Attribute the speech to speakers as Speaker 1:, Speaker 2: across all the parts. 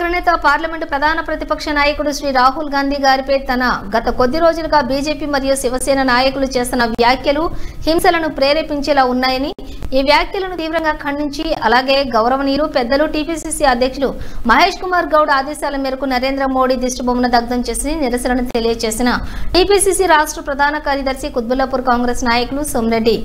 Speaker 1: అగ్రనేత పార్లమెంటు ప్రధాన ప్రతిపక్ష నాయకుడు శ్రీ రాహుల్ గాంధీ గారిపై తన గత కొద్ది రోజులుగా బీజేపీ మరియు శివసేన నాయకులు చేస్తున్న వ్యాఖ్యలు హింసలను ప్రేరేపించేలా ఉన్నాయని ఈ వ్యాఖ్యలను తీవ్రంగా ఖండించి అలాగే గౌరవనీయులు పెద్దలు టీపీసీసీ అధ్యక్షులు మహేష్ కుమార్ గౌడ్ ఆదేశాల మేరకు నరేంద్ర మోడీ దిష్టిబొమ్మను దగ్ధం చేసి నిరసనను తెలియజేసిన టీపీసీసీ రాష్ట్ర ప్రధాన కార్యదర్శి కుత్బుల్లాపూర్ కాంగ్రెస్ నాయకులు సోమిరెడ్డి.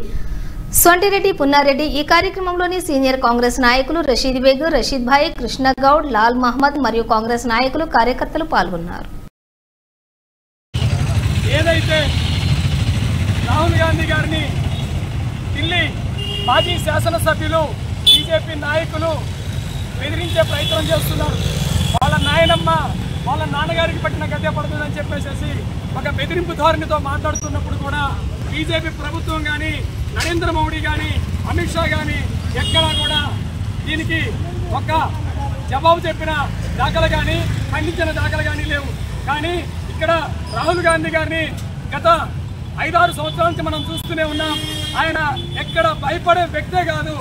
Speaker 1: సొంటిరెడ్డి పున్నారెడ్డి ఈ కార్యక్రమంలోని సీనియర్ కాంగ్రెస్ నాయకులు రషీద్ బేగ్ రషీద్ భాయ్ కృష్ణ గౌడ్ లాల్ మహమ్మద్ మరియు కాంగ్రెస్ నాయకులు కార్యకర్తలు పాల్గొన్నారు.
Speaker 2: ఏదైతే రాహుల్ గాంధీ గారిని ఢిల్లీ మాజీ శాసనసభ్యులు బీజేపీ నాయకులు బెదిరించే ప్రయత్నం చేస్తున్నారు. వాళ్ళ నాయనమ్మ వాళ్ళ నాన్నగారికి పట్టిన గద్దె పడుతుందని చెప్పేసి ఒక బెదిరింపు ధోరణితో మాట్లాడుతున్నప్పుడు కూడా బీజేపీ ప్రభుత్వం కానీ నరేంద్ర మోడీ కానీ అమిత్ షా కానీ ఎక్కడా కూడా దీనికి ఒక జవాబు చెప్పిన దాఖలు కానీ ఖండించిన దాఖలు కానీ లేవు. కానీ ఇక్కడ రాహుల్ గాంధీ గారిని గత ఐదారు సంవత్సరాల నుంచి మనం చూస్తూనే ఉన్నాం. ఆయన ఎక్కడ భయపడే వ్యక్తే కాదు.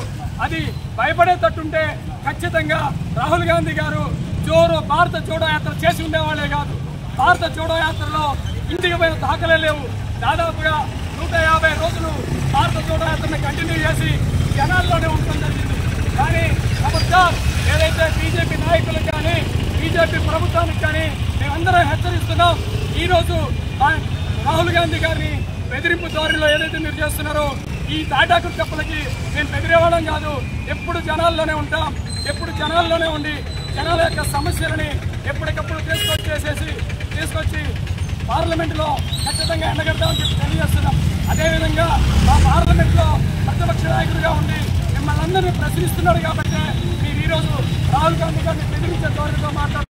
Speaker 2: అది భయపడేటట్టుంటే ఖచ్చితంగా రాహుల్ గాంధీ గారు జోరు భారత జోడో యాత్ర చేసి ఉండేవాళ్ళే కాదు. భారత జోడో యాత్రలో ఇంటికి పోయిన దాఖలే లేవు. దాదాపుగా నూట యాభై రోజులు భారత జోడో కంటిన్యూ చేసి జనాల్లోనే ఉండటం జరిగింది. కానీ ఖబర్దార్ ఏదైతే బీజేపీ నాయకులకు కానీ బీజేపీ ప్రభుత్వానికి కానీ మేమందరం హెచ్చరిస్తున్నాం. ఈరోజు రాహుల్ గాంధీ గారిని బెదిరింపు దారిలో ఏదైతే మీరు చేస్తున్నారో ఈ తాటాకు చెప్పలకి మేము బెదిరేవాళ్ళం కాదు. ఎప్పుడు జనాల్లోనే ఉంటాం ఎప్పుడు జనాల్లోనే ఉండి జనాల యొక్క సమస్యలని ఎప్పటికప్పుడు తీసుకొచ్చేసేసి తీసుకొచ్చి పార్లమెంట్లో ఖచ్చితంగా ఎండగడతామని చెప్పి తెలియజేస్తున్నాం అదేవిధంగా మా పార్లమెంట్లో ప్రతిపక్ష నాయకుడిగా ఉండి మిమ్మల్ని అందరినీ ప్రశ్నిస్తున్నారు కాబట్టి మీరు ఈరోజు రాహుల్ గాంధీ గారిని బెదిరించే ధోరణితో మాట్లాడుతున్నారు.